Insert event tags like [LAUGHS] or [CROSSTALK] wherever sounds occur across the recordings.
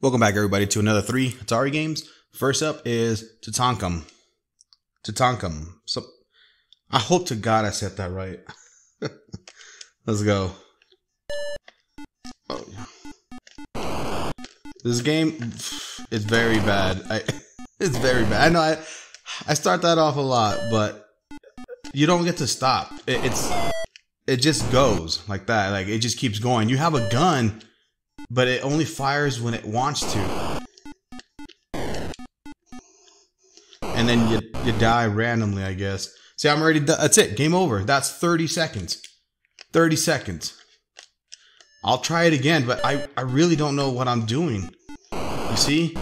Welcome back, everybody, to another three Atari games. First up is Tutankham. Tutankham. So, I hope to God I said that right. [LAUGHS] Let's go. Oh, yeah. This game is very bad. I, [LAUGHS] it's very bad. I know I, I start that off a lot, but you don't get to stop. It, it's it just goes like that. Like it just keeps going. You have a gun, but it only fires when it wants to. And then you you die randomly, I guess. See, I'm already done. That's it. Game over. That's 30 seconds. 30 seconds. I'll try it again, but I, I really don't know what I'm doing. You see?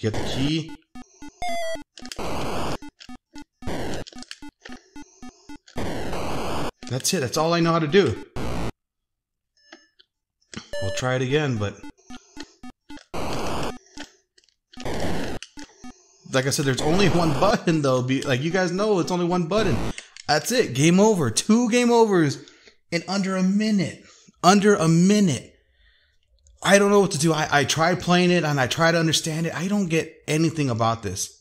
Get the key. That's it. That's all I know how to do. We'll try it again, but... Like I said, there's only [LAUGHS] one button, though. Be Like, you guys know, it's only one button. That's it. Game over. Two game overs in under a minute. Under a minute. I don't know what to do. I, I tried playing it and I try to understand it. I don't get anything about this.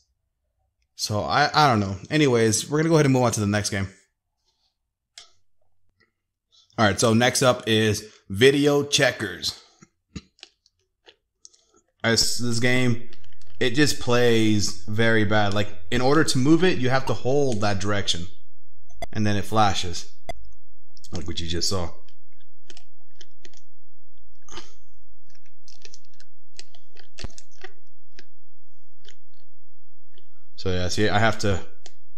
So I, I don't know. Anyways, we're going to go ahead and move on to the next game. All right, so next up is Video Checkers. This, this game, it just plays very bad. Like, in order to move it, you have to hold that direction. And then it flashes. Like what you just saw. So yeah, see, I have to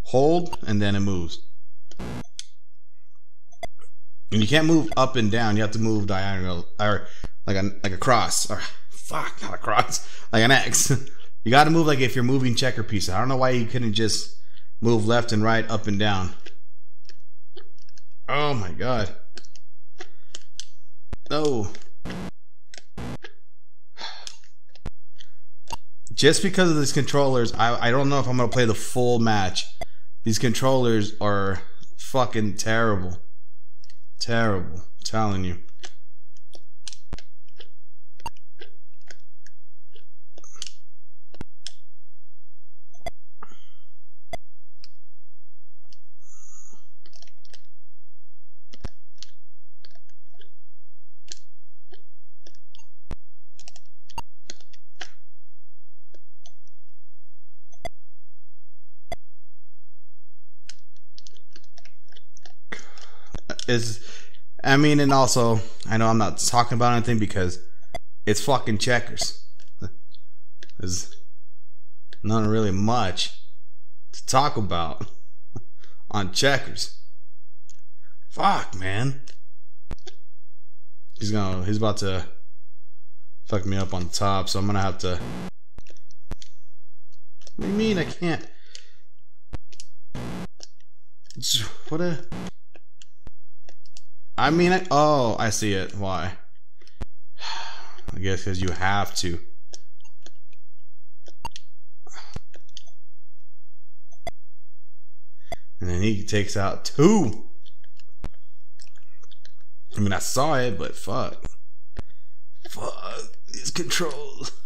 hold and then it moves. And you can't move up and down. You have to move diagonal or like a like a cross or fuck, not a cross, like an X. [LAUGHS] you got to move like if you're moving checker pieces. I don't know why you couldn't just move left and right, up and down. Oh my god. No. just because of these controllers, I, I don't know if I'm gonna play the full match. These controllers are fucking terrible. Terrible. I'm telling you. Is I mean, and also I know I'm not talking about anything because it's fucking checkers. There's not really much to talk about on checkers. Fuck, man. He's gonna he's about to fuck me up on top, so I'm gonna have to What do you mean I can't? What a I mean, I, oh, I see it. Why? [SIGHS] I guess because you have to. And then he takes out two. I mean, I saw it, but fuck. Fuck. These controls.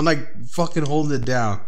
I'm like fucking holding it down.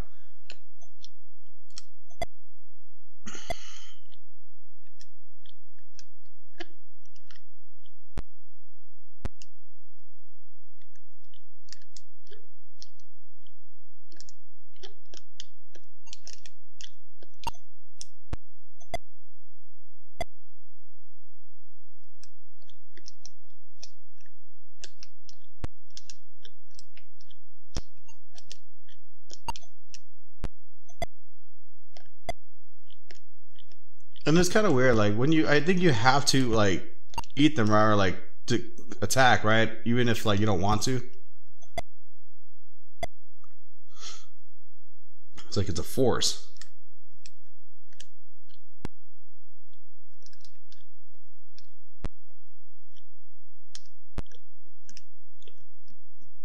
And it's kind of weird. Like when you, I think you have to like eat them or like to attack, right? Even if like you don't want to. It's like it's a force.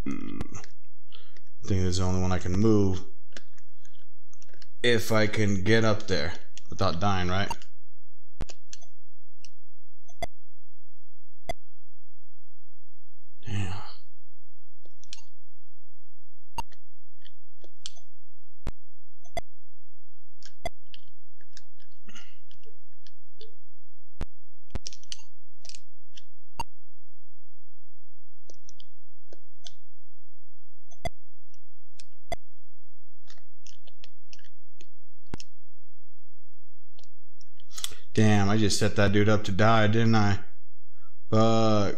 Hmm. I think it's the only one I can move. If I can get up there without dying, right? Yeah. Damn, I just set that dude up to die, didn't I? Fuck.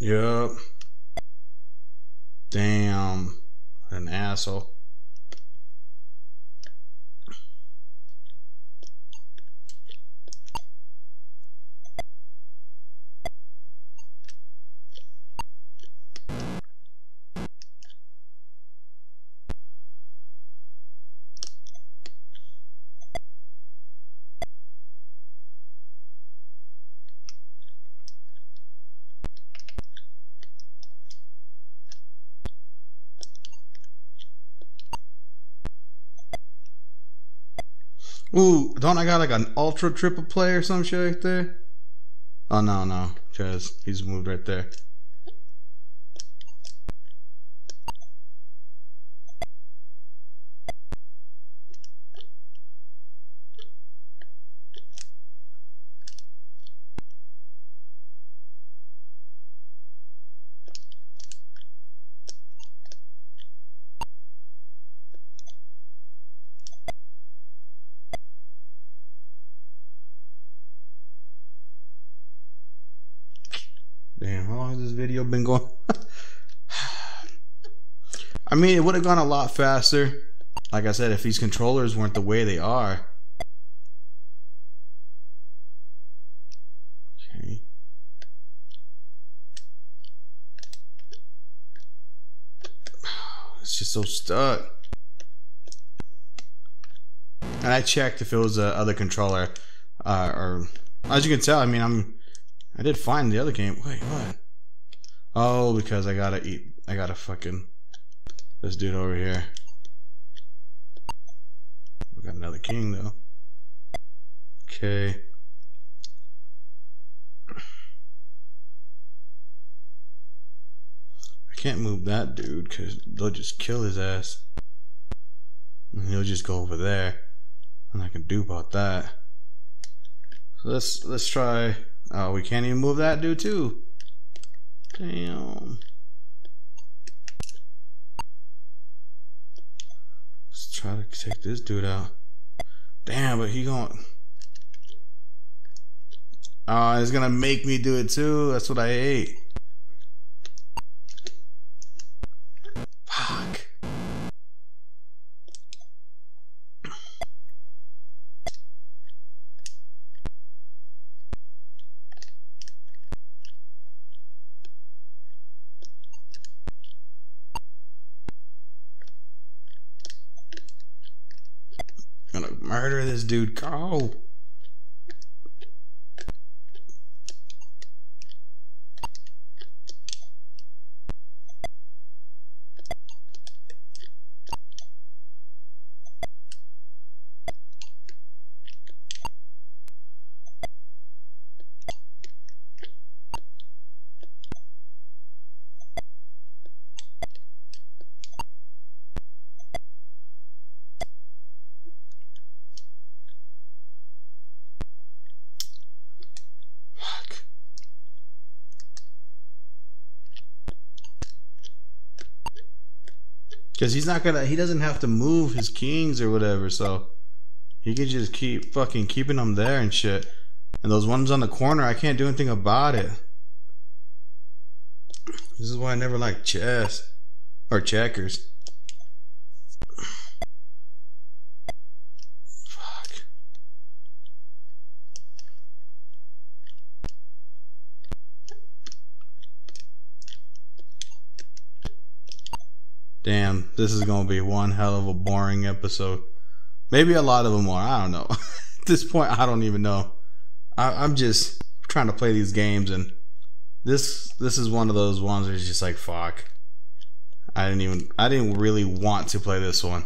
Yup. Damn. An asshole. Ooh, don't I got like an ultra triple play or some shit right there? Oh no, no, because he's moved right there. Damn, how long has this video been going? [LAUGHS] I mean, it would have gone a lot faster. Like I said, if these controllers weren't the way they are. Okay. [SIGHS] It's just so stuck. And I checked if it was the other controller, uh, or as you can tell, I mean, I'm I did find the other game. Wait, what? Oh, because I gotta eat. I gotta fucking this dude over here. We got another king though. Okay. I can't move that dude because they'll just kill his ass. And he'll just go over there. And I can do about that. So let's let's try Oh, we can't even move that dude too. Damn. Let's try to take this dude out. Damn, but he going Oh, uh, he's gonna make me do it too. That's what I hate. Gonna murder this dude. Go. Because he's not gonna, he doesn't have to move his kings or whatever, so he can just keep fucking keeping them there and shit. And those ones on the corner, I can't do anything about it. This is why I never like chess or checkers. Damn, this is gonna be one hell of a boring episode. Maybe a lot of them are. I don't know. [LAUGHS] At this point, I don't even know. I, I'm just trying to play these games, and this this is one of those ones where it's just like fuck. I didn't even I didn't really want to play this one.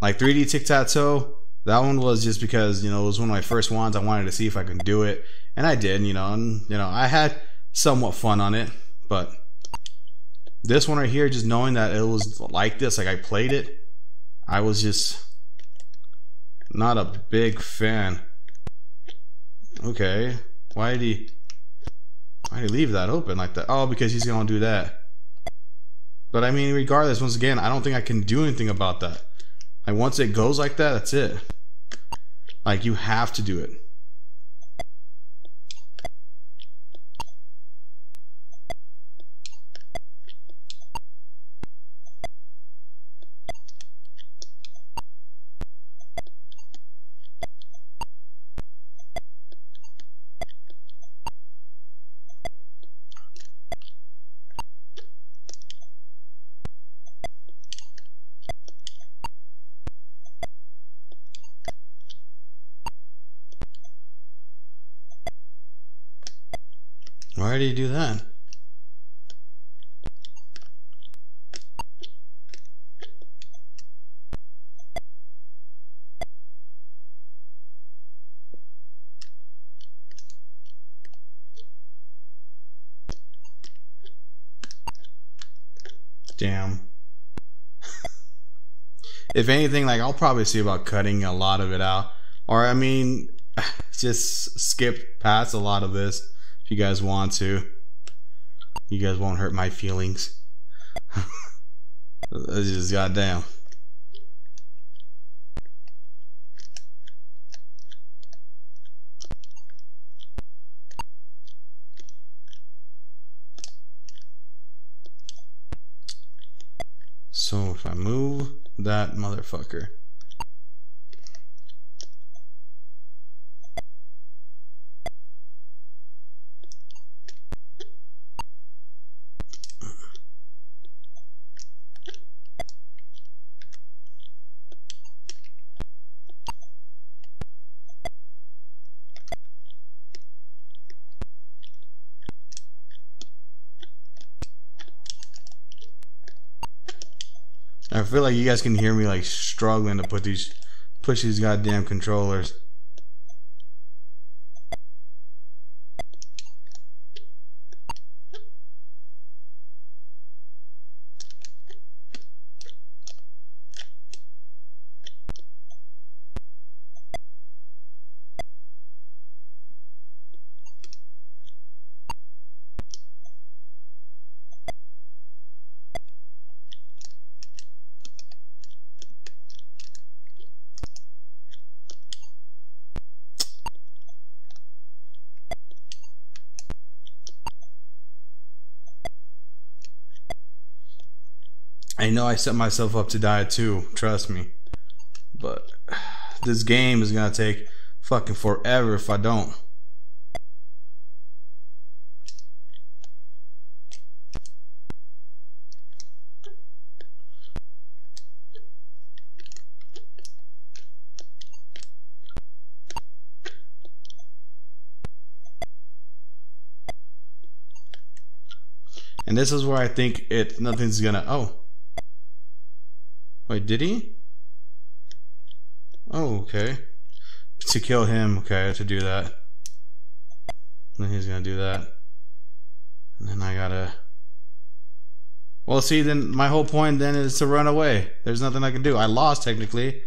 Like 3D tic tac toe, that one was just because you know it was one of my first ones. I wanted to see if I could do it, and I did. You know, and you know I had somewhat fun on it, but this one right here, just knowing that it was like this, like I played it, I was just not a big fan. Okay, why did he? Why did he leave that open like that? Oh, because he's gonna do that. But I mean, regardless, once again, I don't think I can do anything about that. Like once it goes like that, that's it. Like you have to do it. Why do you do that? Damn. [LAUGHS] if anything, like I'll probably see about cutting a lot of it out. Or I mean, [SIGHS] just skip past a lot of this you guys want to. You guys won't hurt my feelings. [LAUGHS] It's just goddamn. So if I move that motherfucker. I feel like you guys can hear me like struggling to put these push these goddamn controllers. I know I set myself up to die too, trust me. But this game is gonna take fucking forever if I don't. And this is where I think it nothing's gonna oh Wait, did he? Oh, okay. To kill him, okay, to do that. And then he's gonna do that. And then I gotta... Well, see, then my whole point then is to run away. There's nothing I can do. I lost, technically.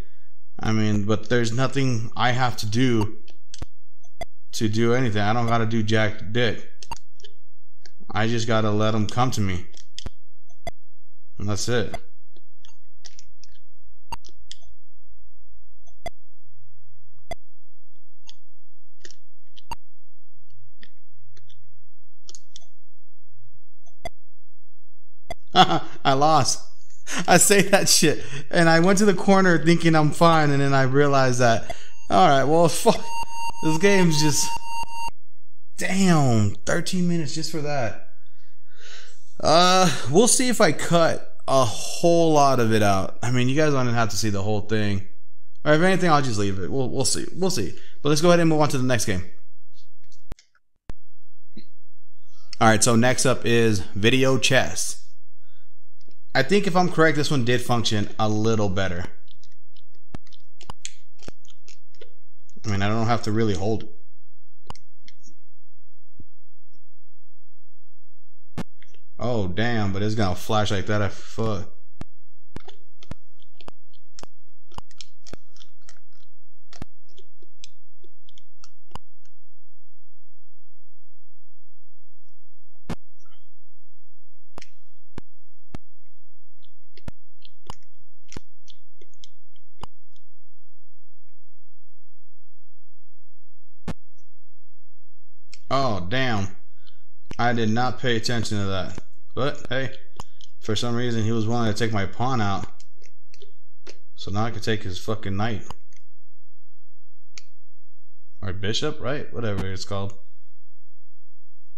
I mean, but there's nothing I have to do to do anything. I don't gotta do jack dick. I just gotta let them come to me. And that's it. [LAUGHS] I lost. I say that shit. And I went to the corner thinking I'm fine, and then I realized that, alright, well, [LAUGHS] fuck. This game's just. Damn. 13 minutes just for that. Uh, we'll see if I cut a whole lot of it out. I mean, you guys don't have to see the whole thing. Or if anything, I'll just leave it. We'll we'll see. We'll see. But let's go ahead and move on to the next game. All right, so next up is video chess. I think if I'm correct, this one did function a little better. I mean, I don't have to really hold it. Oh, damn, but it's gonna flash like that. I fuck. Oh, damn. I did not pay attention to that. But, hey, for some reason he was willing to take my pawn out. So now I can take his fucking knight. Or bishop, right? Whatever it's called.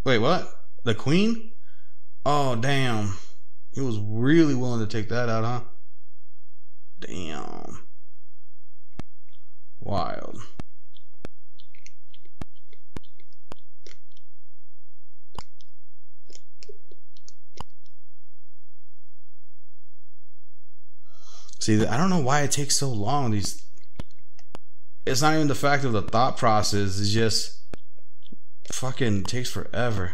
Wait, what? The queen? Oh, damn. He was really willing to take that out, huh? Damn. Wild. See, I don't know why it takes so long. These, it's not even the fact of the thought process. It's just fucking takes forever.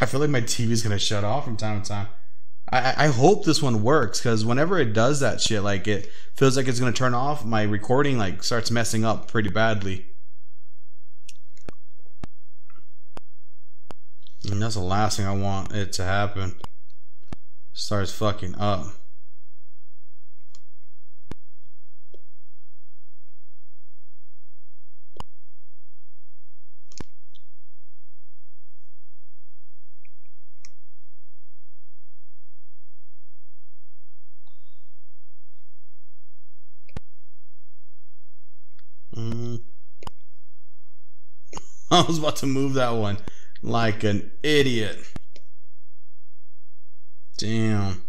I feel like my TV is gonna shut off from time to time. I, I hope this one works because whenever it does that shit, like it feels like it's gonna turn off. My recording like starts messing up pretty badly. And that's the last thing I want it to happen. Starts fucking up. [LAUGHS] I was about to move that one like an idiot. Damn.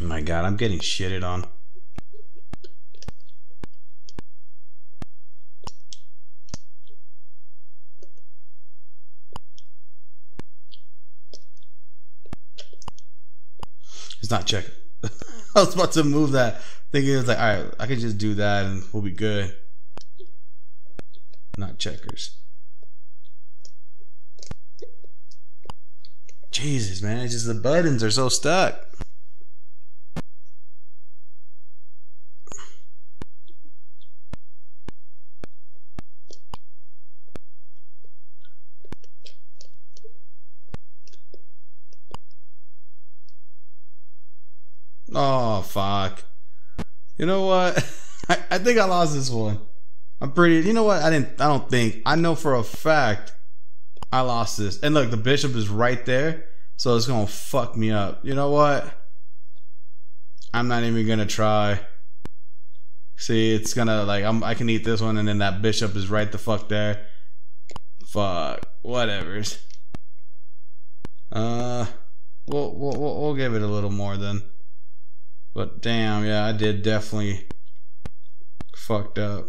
my god, I'm getting shitted on. It's not check. [LAUGHS] I was about to move that, thinking it was like, all right, I can just do that and we'll be good. Not checkers. Jesus, man, it's just the buttons are so stuck. Oh fuck. You know what? [LAUGHS] I, I think I lost this one. I'm pretty you know what? I didn't I don't think. I know for a fact I lost this. And look, the bishop is right there. So it's gonna fuck me up. You know what? I'm not even gonna try. See, it's gonna like I'm, I can eat this one, and then that bishop is right the fuck there. Fuck, Whatever's. Uh, we'll, we'll we'll give it a little more then. But damn, yeah, I did definitely fucked up.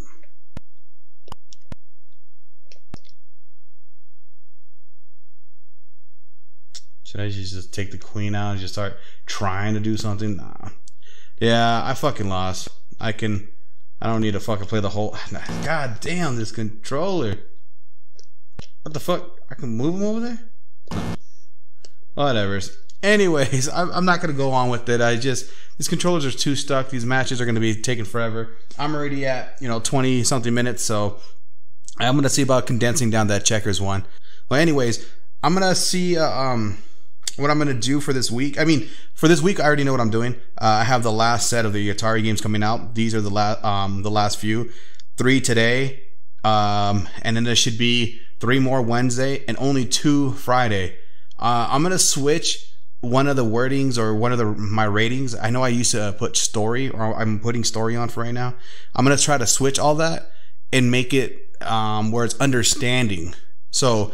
Should I just take the queen out and just start trying to do something? Nah. Yeah, I fucking lost. I can. I don't need to fucking play the whole. God damn this controller. What the fuck? I can move him over there. Whatever. Anyways, [LAUGHS] I'm, not gonna go on with it. I just these controllers are too stuck. These matches are gonna be taking forever. I'm already at you know 20 something minutes, so I'm gonna see about condensing down that checkers one. Well, anyways, I'm gonna see uh, um what I'm gonna do for this week. I mean, for this week, I already know what I'm doing. Uh, I have the last set of the Atari games coming out. These are the last um the last few, three today, um, and then there should be three more Wednesday and only two Friday. Uh, I'm gonna switch one of the wordings or one of the my ratings. I know I used to put story or I'm putting story on for right now. I'm gonna try to switch all that and make it um, where it's understanding. So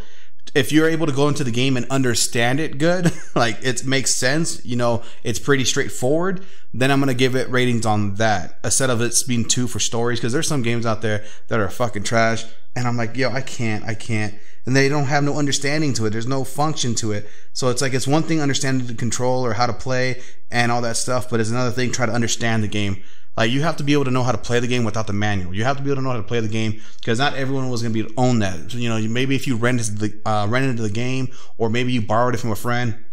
if you're able to go into the game and understand it good, [LAUGHS] like it makes sense, you know, it's pretty straightforward, then I'm going to give it ratings on that instead of it being two for stories. Cause there's some games out there that are fucking trash. And I'm like, yo, I can't, I can't and they don't have no understanding to it. There's no function to it. So it's like it's one thing understanding the control or how to play and all that stuff, but it's another thing try to understand the game. Like you have to be able to know how to play the game without the manual. You have to be able to know how to play the game because not everyone was going to be able to own that. So, you know, maybe if you rented the uh, rented the game, or maybe you borrowed it from a friend.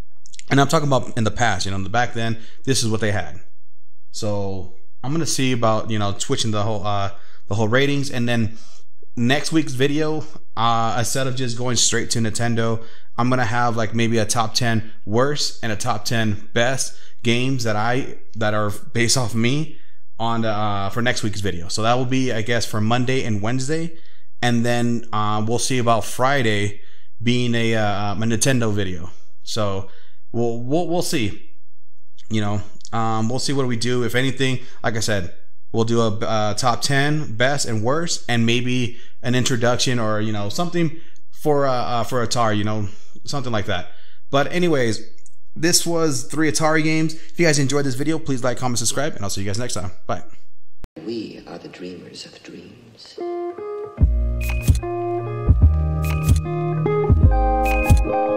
And I'm talking about in the past. You know, in the back then, this is what they had. So I'm gonna see about you know switching the whole uh, the whole ratings, and then next week's video, uh, instead of just going straight to Nintendo, I'm gonna have like maybe a top 10 worst and a top 10 best games that I that are based off me on uh, for next week's video. So that will be, I guess, for Monday and Wednesday, and then uh, we'll see about Friday being a uh, a Nintendo video. So we'll we'll we'll see. You know, um, we'll see what we do. If anything, like I said, We'll do a uh, top 10 best and worst and maybe an introduction or, you know, something for, uh, uh, for Atari, you know, something like that. But anyways, this was three Atari games. If you guys enjoyed this video, please like, comment, subscribe, and I'll see you guys next time. Bye. We are the dreamers of dreams. Thank you.